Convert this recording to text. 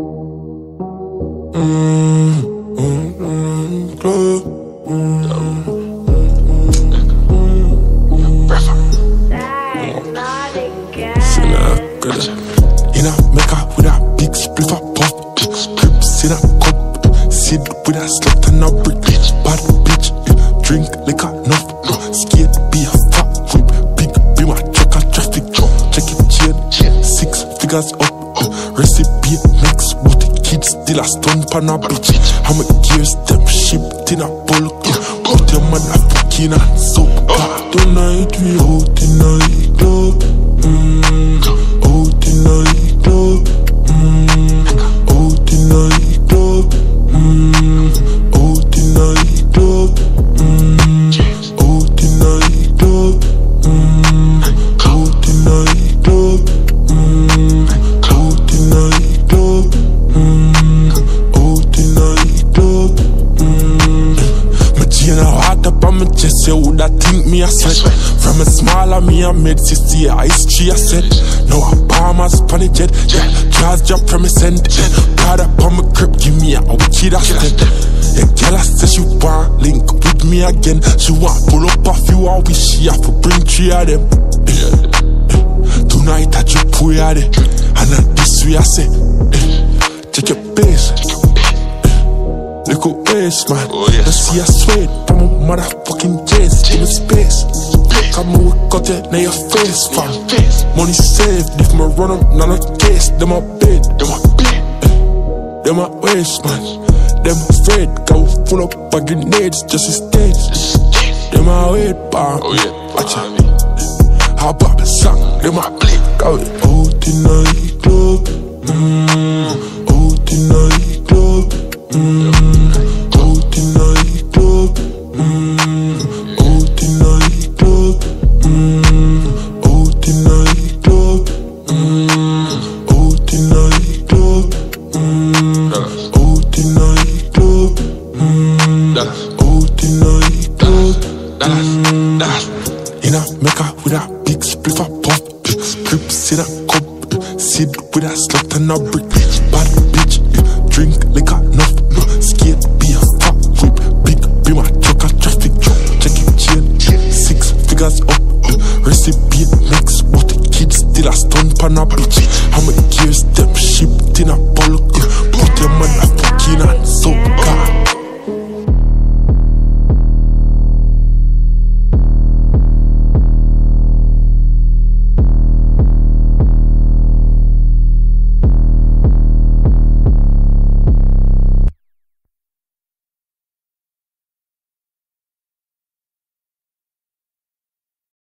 In a Mecca with a big spliff a puff. Crips in a cup. With a slut and a brick. Bad bitch. Drink liquor enough. Skate be a fat whip. Big be my truck a traffic. Check it chain. Six figures up. Recipe mix with the kids. Still a stun pan a bitch. How many gears them shipped in a bulk. Put your motherfucking hands up. Oh. Tonight we out in the club. Chest, you woulda think me a sweat. From a smaller me a mid sixty a history a set. No, I palmers pon the jet, yeah. Jaws drop from a cent. God up on my crib, give me a wicked a step. Yeah, girl I say she want link with me again. She want pull up a few and wish she have to bring three of them. Tonight I just pray at it, and then this way I say, eh, check your base. Little waist, man. Oh, yes, see a sweat from a motherfucking chest. Give me space. Come on, we cut it, now your face, fam. Money saved, if my run up, none of case. Them a bed, them a bed. Eh. Them a waste, man. Them afraid, go full up of grenades, just in stage. Them a wait, bam. Oh yeah, Watch I it. How about the song? Them a play, go out in club. In a Mecca with a big spliff a puff. Crips in a cup. Sid with a slut and a brick. Bad bitch. Drink liquor enough. Skate be a fat whip. Big be my truck a traffic jump. Check it chain. Six figures up. Recipe mix. But the kids still a stun pan a bitch. How many gears